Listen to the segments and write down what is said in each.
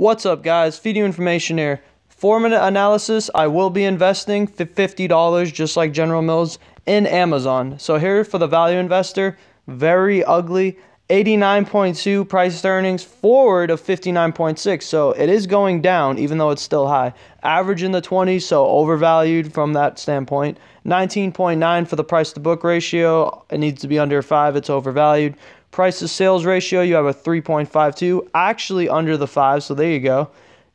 What's up, guys? Feed you information here. Four minute analysis. I will be investing $50, just like General Mills, in Amazon. So, here for the value investor, very ugly. 89.2 price earnings, forward of 59.6. So it is going down, even though it's still high. Average in the 20s, so overvalued from that standpoint. 19.9 for the price to book ratio. It needs to be under 5, it's overvalued. Price to sales ratio, you have a 3.52, actually under the 5, so there you go.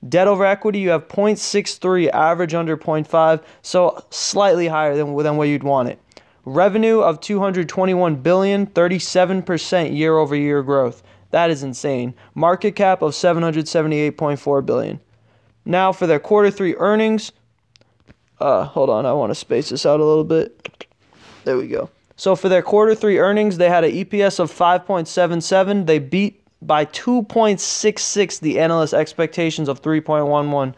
Debt over equity, you have 0.63, average under 0.5, so slightly higher than, than what you'd want it. Revenue of 221 billion, 37% year over year growth. That is insane. Market cap of 778.4 billion. Now for their quarter 3 earnings, uh hold on, I want to space this out a little bit. There we go. So for their quarter three earnings, they had an EPS of 5.77. They beat by 2.66 the analyst expectations of 3.11.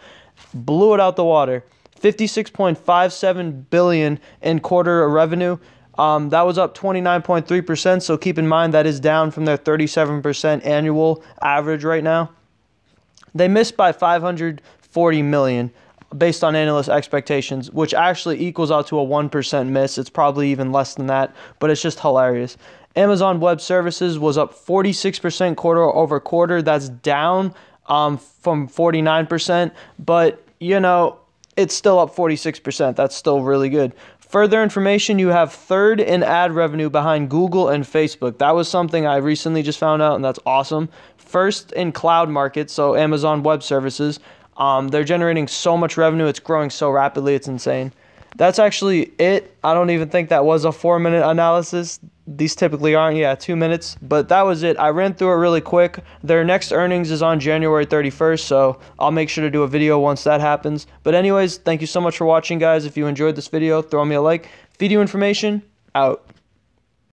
Blew it out the water. 56.57 billion in quarter revenue. Um, that was up 29.3%. So keep in mind that is down from their 37% annual average right now. They missed by 540 million based on analyst expectations, which actually equals out to a 1% miss. It's probably even less than that, but it's just hilarious. Amazon Web Services was up 46% quarter over quarter. That's down um, from 49%, but you know, it's still up 46%. That's still really good. Further information, you have third in ad revenue behind Google and Facebook. That was something I recently just found out, and that's awesome. First in cloud market, so Amazon Web Services. Um, they're generating so much revenue. It's growing so rapidly. It's insane. That's actually it. I don't even think that was a four minute analysis. These typically aren't. Yeah, two minutes. But that was it. I ran through it really quick. Their next earnings is on January 31st. So I'll make sure to do a video once that happens. But, anyways, thank you so much for watching, guys. If you enjoyed this video, throw me a like. Feed you information. Out.